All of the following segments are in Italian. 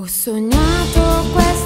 Ho sognato questo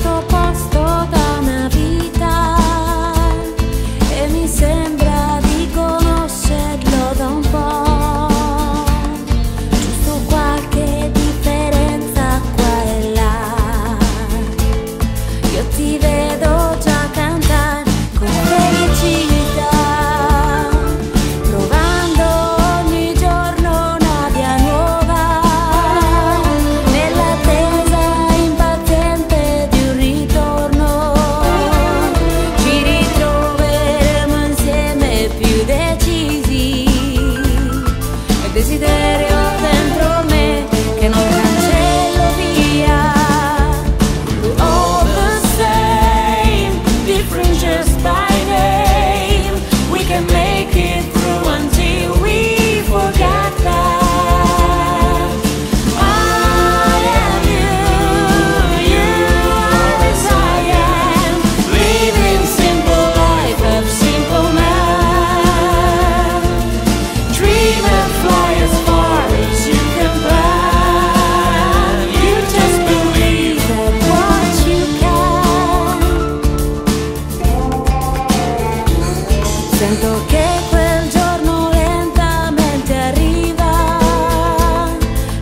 ricordo che quel giorno lentamente arriva,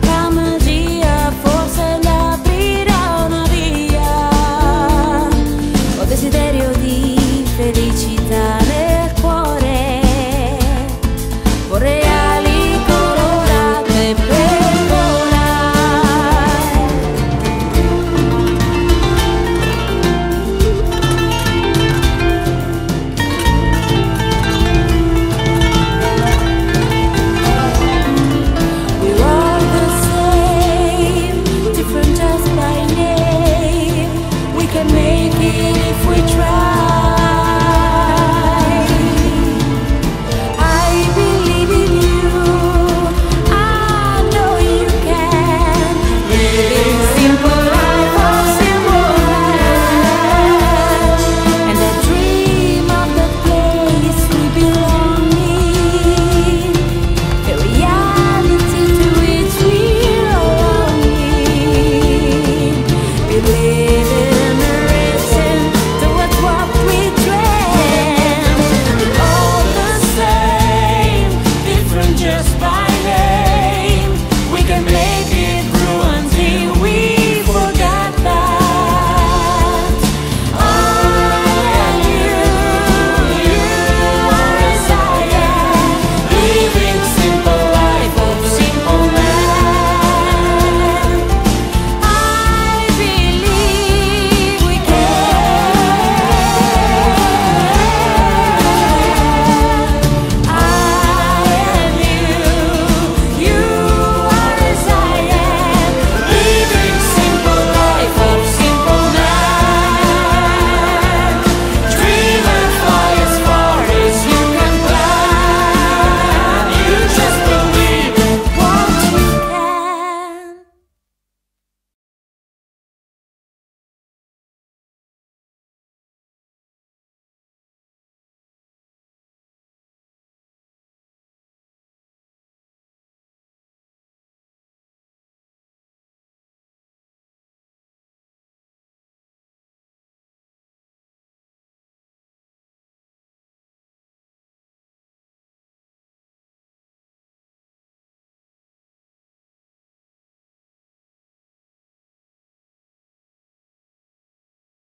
la magia forse mi una via, ho desiderio di felicità.